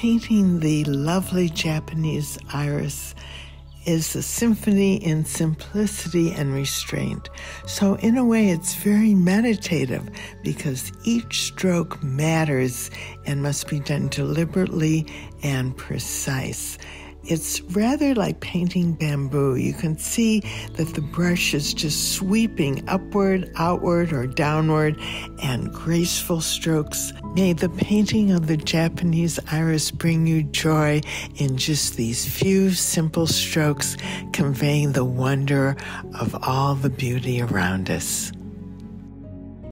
Painting the lovely Japanese iris is a symphony in simplicity and restraint. So, in a way, it's very meditative because each stroke matters and must be done deliberately and precise. It's rather like painting bamboo. You can see that the brush is just sweeping upward, outward, or downward, and graceful strokes. May the painting of the Japanese iris bring you joy in just these few simple strokes, conveying the wonder of all the beauty around us.